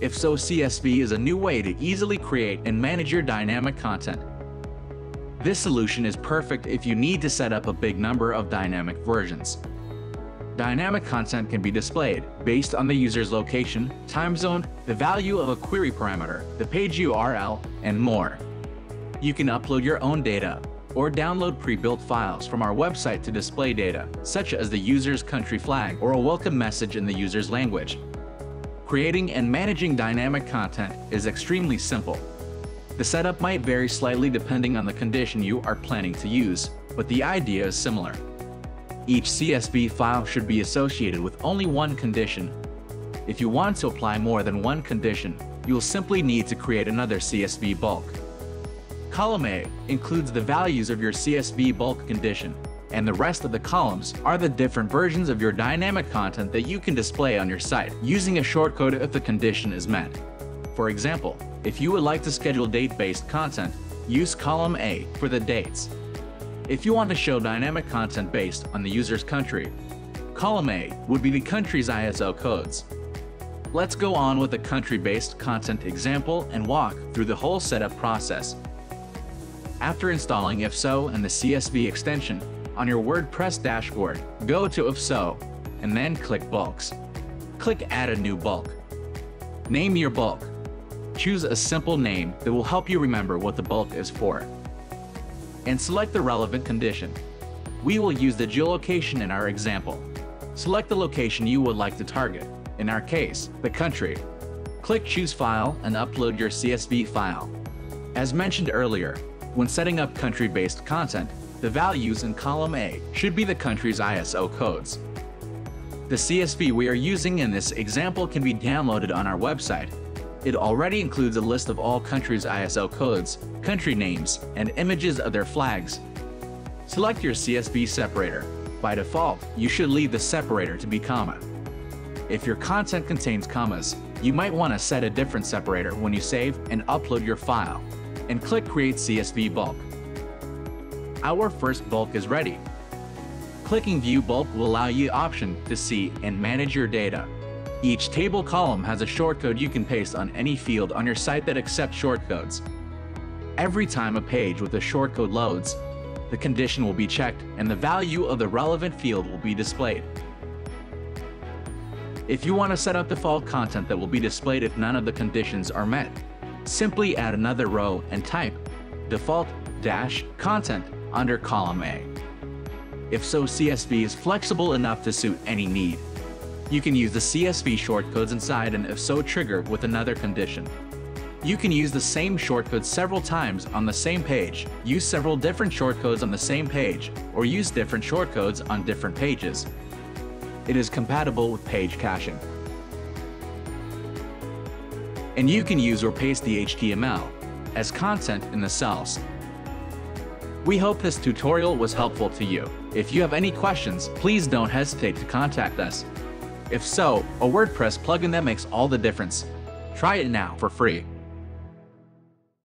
If-So, CSV is a new way to easily create and manage your dynamic content. This solution is perfect if you need to set up a big number of dynamic versions. Dynamic content can be displayed based on the user's location, time zone, the value of a query parameter, the page URL, and more. You can upload your own data or download pre-built files from our website to display data, such as the user's country flag or a welcome message in the user's language. Creating and managing dynamic content is extremely simple. The setup might vary slightly depending on the condition you are planning to use, but the idea is similar. Each CSV file should be associated with only one condition. If you want to apply more than one condition, you'll simply need to create another CSV bulk. Column A includes the values of your CSV bulk condition, and the rest of the columns are the different versions of your dynamic content that you can display on your site using a shortcode if the condition is met. For example, if you would like to schedule date-based content, use column A for the dates. If you want to show dynamic content based on the user's country, column A would be the country's ISO codes. Let's go on with the country-based content example and walk through the whole setup process. After installing If-So and the CSV extension, on your WordPress dashboard, go to If-So and then click Bulks. Click Add a new bulk. Name your bulk. Choose a simple name that will help you remember what the bulk is for. And select the relevant condition. We will use the geolocation in our example. Select the location you would like to target, in our case, the country. Click Choose File and upload your CSV file. As mentioned earlier, when setting up country-based content, the values in column A should be the country's ISO codes. The CSV we are using in this example can be downloaded on our website. It already includes a list of all countries' ISO codes, country names, and images of their flags. Select your CSV separator. By default, you should leave the separator to be comma. If your content contains commas, you might want to set a different separator when you save and upload your file, and click Create CSV Bulk our first bulk is ready. Clicking View Bulk will allow you option to see and manage your data. Each table column has a shortcode you can paste on any field on your site that accepts shortcodes. Every time a page with a shortcode loads, the condition will be checked and the value of the relevant field will be displayed. If you want to set up default content that will be displayed if none of the conditions are met, simply add another row and type default dash content under column A. If-So, CSV is flexible enough to suit any need. You can use the CSV shortcodes inside an If-So trigger with another condition. You can use the same shortcode several times on the same page, use several different shortcodes on the same page, or use different shortcodes on different pages. It is compatible with page caching. And you can use or paste the HTML as content in the cells we hope this tutorial was helpful to you. If you have any questions, please don't hesitate to contact us. If-So, a WordPress plugin that makes all the difference. Try it now for free.